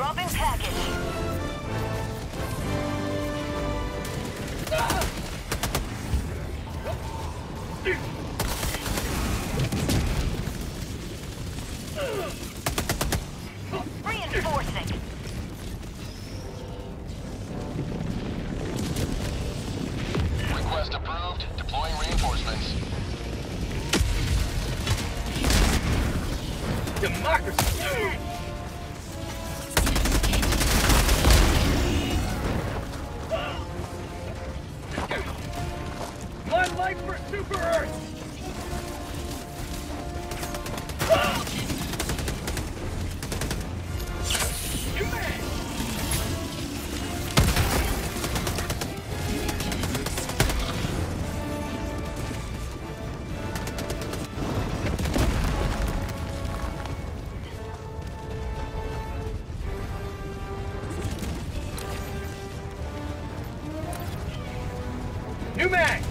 Dropping package. Reinforcing. Request approved. Deploying reinforcements. Democracy! My life for Super Earth! New mag!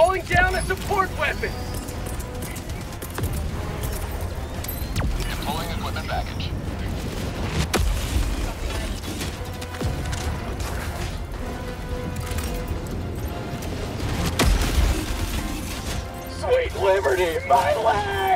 Calling down a support weapon! Deploying equipment package. Sweet liberty, my leg!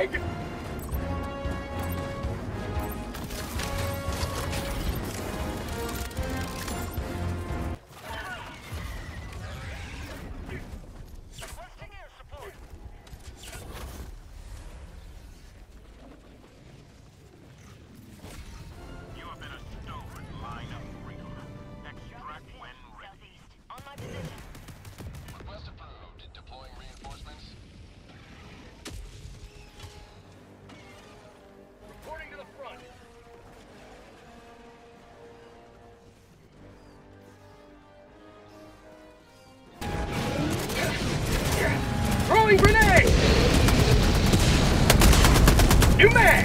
New mag!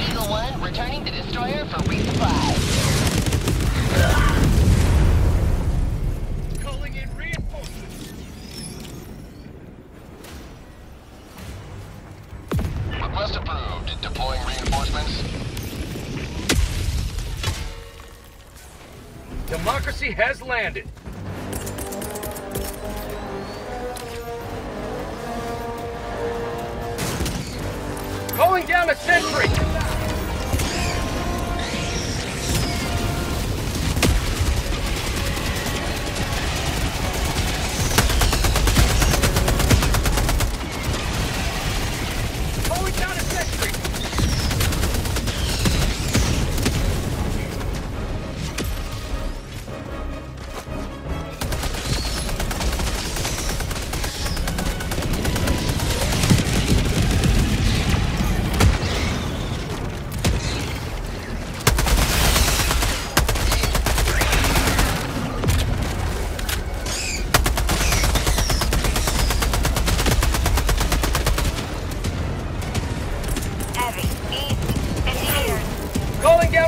Eagle 1 returning to destroyer for resupply. Calling in reinforcements. Request approved. Deploying reinforcements. Democracy has landed.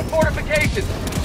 fortifications.